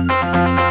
Música